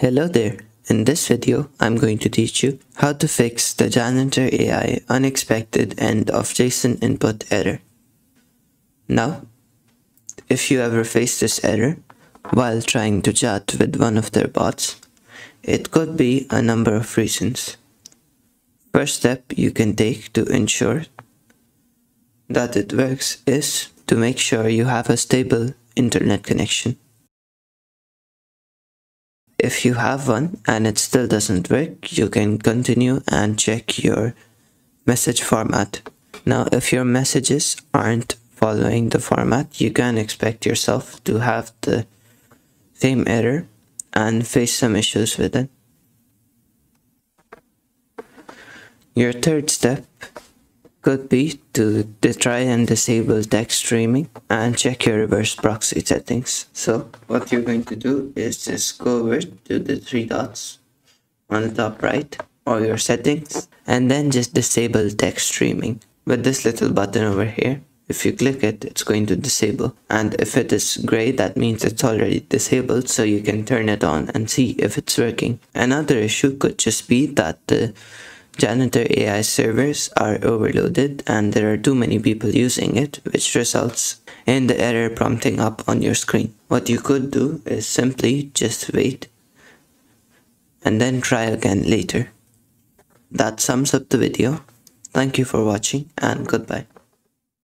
Hello there. In this video, I'm going to teach you how to fix the Janitor AI unexpected end of JSON input error. Now, if you ever face this error while trying to chat with one of their bots, it could be a number of reasons. First step you can take to ensure that it works is to make sure you have a stable internet connection. If you have one and it still doesn't work, you can continue and check your message format. Now, if your messages aren't following the format, you can expect yourself to have the same error and face some issues with it. Your third step could be to, try and disable text streaming and check your reverse proxy settings. So what you're going to do is just go over to the three dots on the top right or your settings and then just disable text streaming with this little button over here. If you click it, it's going to disable. And if it is gray, that means it's already disabled, so you can turn it on and see if it's working. Another issue could just be that the Janitor AI servers are overloaded and there are too many people using it, which results in the error prompting up on your screen. What you could do is simply just wait and then try again later. That sums up the video. Thank you for watching and goodbye.